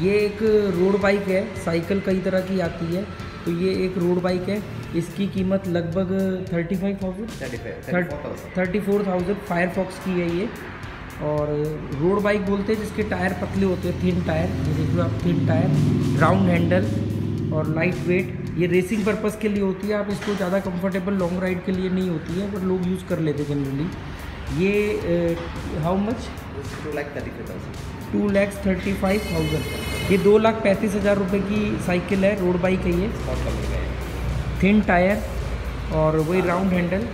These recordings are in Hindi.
ये एक रोड बाइक है, साइकिल कई तरह की आती है तो ये एक रोड बाइक है। इसकी कीमत लगभग thirty five thousand thirty four thousand Firefox की है ये। और रोड बाइक बोलते हैं, जिसके टायर पतले होते हैं थिन टायर। ये देख लो आप थिन टायर राउंड हैंडल और लाइट वेट ये रेसिंग पर्पस के लिए होती है, आप इसको ज़्यादा कंफर्टेबल लॉन्ग राइड के लिए नहीं होती है बट लोग यूज़ कर लेते जनरली ये how much two lakh thirty five thousand two lakhs thirty five thousand. ये दो लाख पैंतीस हज़ार रुपये की साइकिल है रोड बाइक है ये। स्पॉट कंपनी का है थिन टायर और वही round handle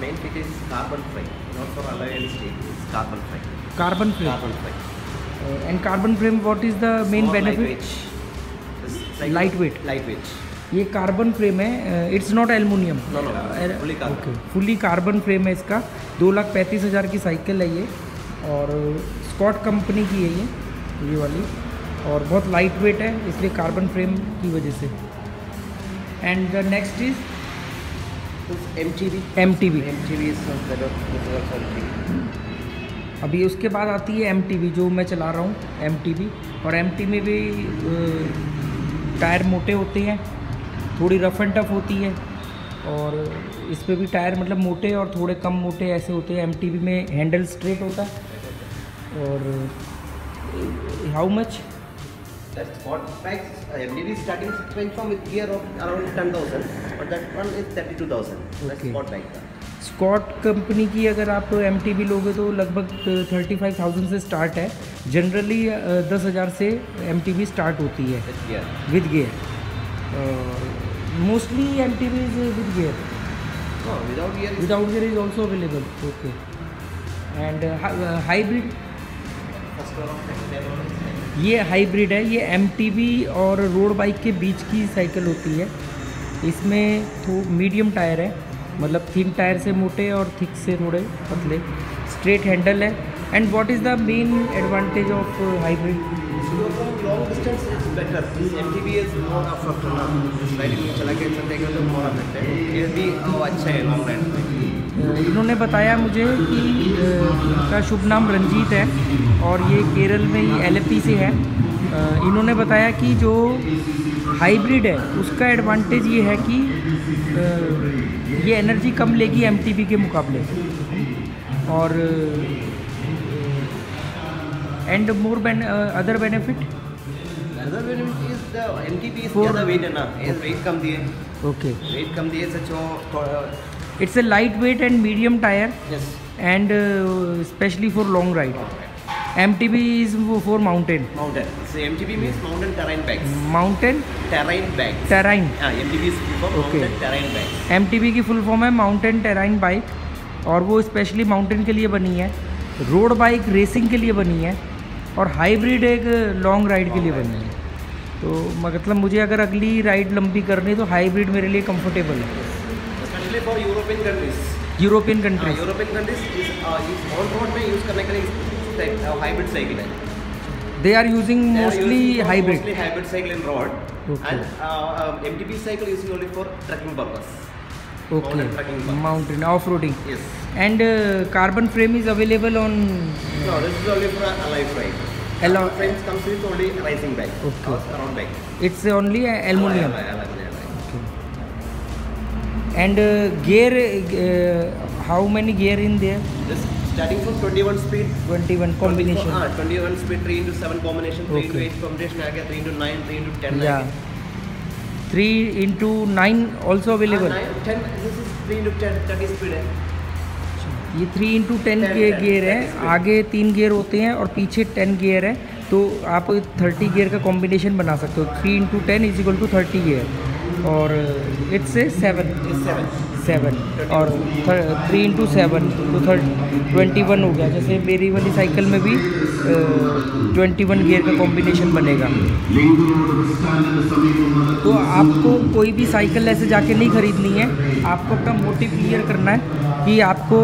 main fit is carbon fry not for alloy and steel carbon fry carbon frame carbon fry and carbon frame what is the main benefit Lightweight. Light weight ये कार्बन फ्रेम है it's not aluminium. Okay fully carbon frame है इसका। दो लाख पैंतीस हज़ार की साइकिल है ये। और स्कॉट कंपनी की है ये ये वाली। और बहुत लाइट वेट है इसलिए कार्बन फ्रेम की वजह से। And the next is M T B M T B M T B अभी उसके बाद आती है एम टी वी जो मैं चला रहा हूँ एम टी वी और एम टी में भी टायर मोटे होते हैं थोड़ी रफ एंड टफ होती है। और इस पर भी टायर मतलब मोटे और थोड़े कम मोटे ऐसे होते हैं एम टी वी में हैंडल स्ट्रेट होता है। और how much That sport bikes, uh, MTV starting range from with gear of around 10,000, but that one is 32,000. That's Okay. sport bike. Scott company की अगर आप एम टी बी लोगे तो लगभग थर्टी फाइव थाउज़ेंड से स्टार्ट है. जनरली दस हज़ार से एम टी बी स्टार्ट होती है. With gear mostly M T B is with gear without gear is also available okay and hybrid ये हाइब्रिड है, ये एम और रोड बाइक के बीच की साइकिल होती है। इसमें तो मीडियम टायर है मतलब थिन टायर से मोटे और थिक से मोड़े पतले। स्ट्रेट हैंडल है। And what is the main advantage of hybrid If you from long distance, it's better. This MTB is more effort ना. Riding में चला के चलते के लिए more effort ये भी uh, अच्छा है long ride में. इन्होंने बताया मुझे कि अ, इनका शुभ नाम रंजीत है और ये केरल में ही एल से है इन्होंने बताया कि जो हाइब्रिड है उसका एडवांटेज ये है कि ये एनर्जी कम लेगी एमटीबी के मुकाबले और and more other benefit Another benefit is the MTB is For- ज़्यादा weight है ना. weight कम दिए. ओके Weight कम दिए से जो थोड़ा it's a light weight and medium tyre yes. And specially for long ride M T is for mountain Mountain. So MTB means mountain terrain bikes. Mountain Terrain bikes. Terrain हाँ MTB is for Okay. mountain terrain bikes. M की फुल फॉर्म है माउंटेन टेराइन बाइक और वो स्पेशली माउंटेन के लिए बनी है रोड बाइक रेसिंग के लिए बनी है और हाइब्रिड एक लॉन्ग राइड के लिए बनी है। तो मतलब मुझे अगर अगली राइड लंबी करनी है तो हाइब्रिड मेरे लिए कंफर्टेबल है. यूरोपियन हाँ, countries European countries on road में यूज़ करने के लिए हाइब्रिड साइकिल है। They are using They are mostly using hybrid mostly hybrid cycle in road Okay. and uh, MTB cycle using only for trekking purpose okay mountain. Mountain off roading and carbon frame is available on no this is only for a ride Allo- frames comes with only rising bike Okay. around bike it's only aluminium. And gear how many gear in there this starting from 21 speed 21 combination ah 21 speed 3 into 7 combination 3 into Okay. 8 combination आ गया 3 into 9 3 into 10 yeah गया 3 into 9 also available? 9 10 this is 3 into 10 30 speed है ये थ्री इंटू टेन के 10, गियर है आगे तीन गियर होते हैं और पीछे टेन गियर है तो आप 30 गियर का कॉम्बिनेशन बना सकते हो। Three into ten is equal to thirty gear और it's a seven is 7 seven और थ्री इंटू सेवन तो थर्ड ट्वेंटी वन हो गया। जैसे मेरी वाली साइकिल में भी ट्वेंटी वन गियर का कॉम्बिनेशन बनेगा। तो आपको कोई भी साइकिल ऐसे जाके नहीं खरीदनी है। आपको अपना मोटिव क्लियर करना है कि आपको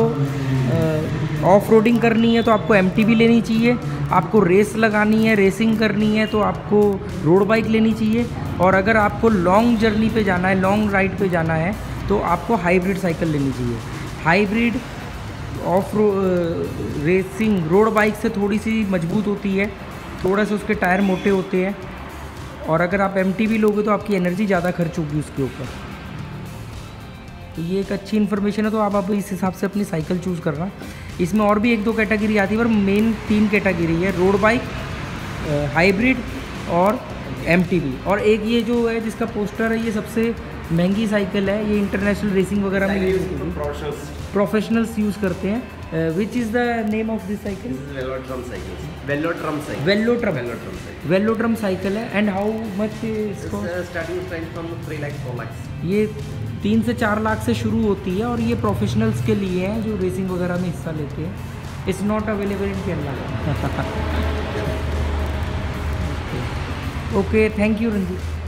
ऑफ़ रोडिंग करनी है तो आपको एम लेनी चाहिए, आपको रेस लगानी है, रेसिंग करनी है तो आपको रोड बाइक लेनी चाहिए और अगर आपको लॉन्ग जर्नी पे जाना है, लॉन्ग राइड पे जाना है तो आपको हाइब्रिड साइकिल लेनी चाहिए। हाइब्रिड ऑफ़ रो रेसिंग, रोड बाइक से थोड़ी सी मज़बूत होती है, थोड़ा सा उसके टायर मोटे होते हैं और अगर आप एम लोगे तो आपकी एनर्जी ज़्यादा खर्च होगी उसके ऊपर। तो ये एक अच्छी इन्फॉर्मेशन है तो आप अब इस हिसाब से अपनी साइकिल चूज़ करना। इसमें और भी एक दो कैटेगरी आती है पर मेन तीन कैटेगरी है रोड बाइक हाइब्रिड और एम और एक ये जो है जिसका पोस्टर है ये सबसे महँगी साइकिल है ये इंटरनेशनल रेसिंग वगैरह में यूज़ होती है। प्रोफेशनल्स यूज़ करते हैं। Which is the name of this cycle velodrome cycle velodrome cycle velodrome velodrome cycle velodrome cycle है। एंड हाउ मच इसको starting price from 3 lakh 4 lakh ये तीन से चार लाख से शुरू होती है और ये प्रोफेशनल्स के लिए हैं जो रेसिंग वगैरह में हिस्सा लेते हैं। It's not available in Kerala okay thank you Ranjit